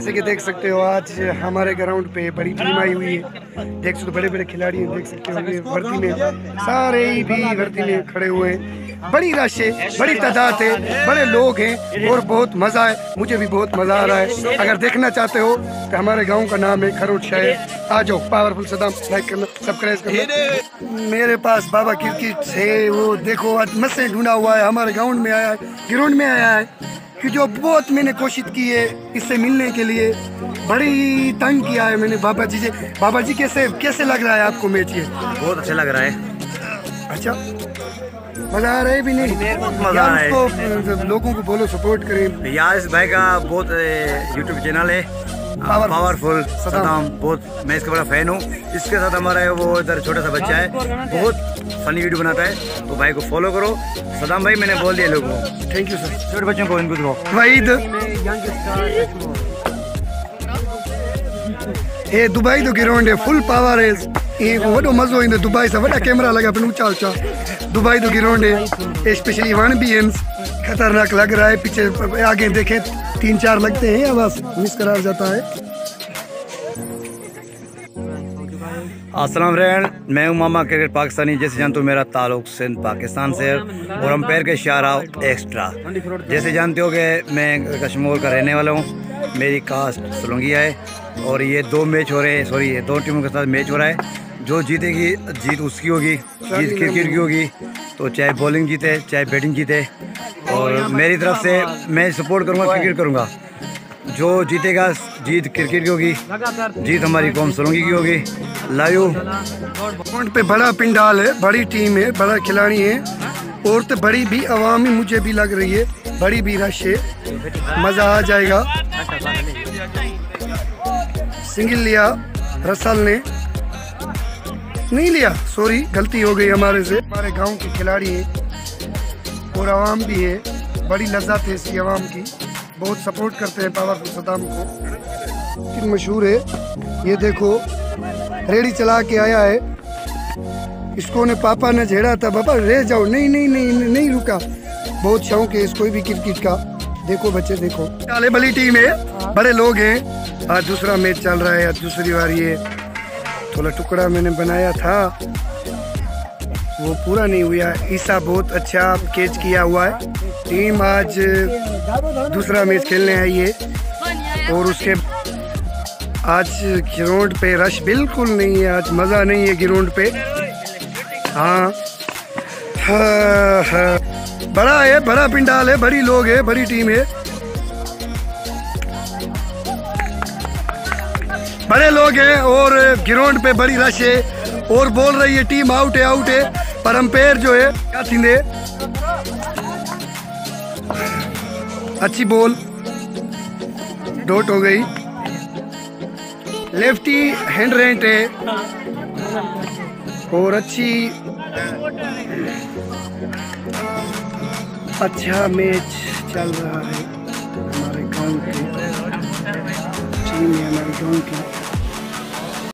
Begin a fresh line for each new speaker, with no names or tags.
जैसे कि देख सकते हो आज हमारे ग्राउंड पे बड़ी टीम आई हुई है। देख सकते हो बड़े बड़े खिलाड़ी देख सकते हो भर्ती में। सारे ही भी भर्ती में खड़े हुए हैं। बड़ी रश है, बड़ी तादाद है, बड़े लोग हैं और बहुत मज़ा है। मुझे भी बहुत मज़ा आ रहा है। अगर देखना चाहते हो तो हमारे गाँव का नाम है खरोट शहर। आ जाओ पावरफुल सदाम लाइक करना सब्सक्राइब करना। मेरे पास बाबा क्रिकेट है, वो देखो आज मस्से ढूंढा हुआ है, हमारे ग्राउंड में आया है ग्राउंड में आया है। कि जो बहुत मैंने कोशिश की है इससे मिलने के लिए बड़ी तंग किया है मैंने बाबा जी से। बाबा जी कैसे कैसे लग रहा है आपको मैच ये?
बहुत अच्छा लग रहा है।
अच्छा मज़ा आ रहा है भी नहीं?
मज़ा आ रहा है।
लोगों को बोलो सपोर्ट करें।
यार इस भाई का बहुत यूट्यूब चैनल है. पावरफुल
सदाम।
बहुत मैं इसका बड़ा फ़ैन हूँ। इसके साथ हमारा है वो इधर छोटा सा बच्चा है। बहुत फनी वीडियो बनाता है। तो भाई को फॉलो करो। सदाम भाई मैंने बोल दिया लोगों को।
थैंक यू सर
छोटे बच्चों को इनको दो
भाई ए दुबई तो गिरोंड है फुल पावर है। वॾो मज़ो ईंदो दुबई सां वॾा कैमरा लॻा पिया ऊँचा ऊँचा दुबई तो ग्राउंड है स्पेशली वण भी हैं खतरनाक लग रहा है पीछे आगे देखें तीन चार लगते हैं या बस मिस करार जाता है
अस्सलाम फ्रेंड मैं हूँ मामा क्रिकेट पाकिस्तानी जैसे जानते हो मेरा ताल्लुक सिंध पाकिस्तान से और अंपायर के शारा एक्स्ट्रा जैसे जानते हो कि मैं कश्मीर का रहने वाला हूँ मेरी कास्ट सोलंगिया है और ये दो मैच हो रहे हैं सॉरी ये दो टीमों के साथ मैच हो रहा है। जो जीतेगी, जीत उसकी होगी, जीत क्रिकेट की होगी। तो चाहे बॉलिंग जीते, चाहे बैटिंग जीते, और मेरी तरफ़ से मैं सपोर्ट करूँगा क्रिकेट करूँगा। जो जीतेगा, जीत क्रिकेट की होगी, जीत हमारी कौम सोलंगी की होगी। लाइव
ग्राउंड पे बड़ा पिंडाल है, बड़ी टीम है, बड़ा खिलाड़ी है। और तो बड़ी भी अवामी मुझे भी लग रही है। बड़ी भी रश है मज़ा आ जाएगा। सिंगल लिया रसल ने। नहीं लिया सॉरी गलती हो गई हमारे से। हमारे गाँव के खिलाड़ी हैं। और आवाम भी है। बड़ी लज्जत है इसकी आवाम की। बहुत सपोर्ट करते हैं पावरफुल सदाम को। लेकिन मशहूर है। ये देखो रेडी चला के आया है। इसको ने पापा ने झेड़ा था पापा रह जाओ। नहीं नहीं नहीं नहीं, नहीं रुका। बहुत शौक है इसको भी क्रिकेट का। देखो बच्चे देखो। काले बली टीम है बड़े लोग हैं। आज दूसरा मैच चल रहा है आज दूसरी बार ये थोड़ा टुकड़ा मैंने बनाया था। वो पूरा नहीं हुआ। ईसा बहुत अच्छा कैच किया हुआ है। टीम आज दूसरा मैच खेलने आई है। और उसके आज ग्राउंड पे रश बिल्कुल नहीं है आज मज़ा नहीं है ग्राउंड पे। हाँ हाँ, हाँ। बड़ा है, बड़ा पिंडाल है, बड़ी लोग है, बड़ी टीम है। बड़े लोग हैं और ग्राउंड पे बड़ी रश है और बोल रही है, टीम आउट है आउट है। पर अंपायर जो है, क्या थींदे अच्छी बॉल। डॉट हो गई। लेफ्टी हैंड रेंट है। और अच्छी अच्छा मैच चल रहा है। हमारे गाँव के टीम है हमारे गाँव की।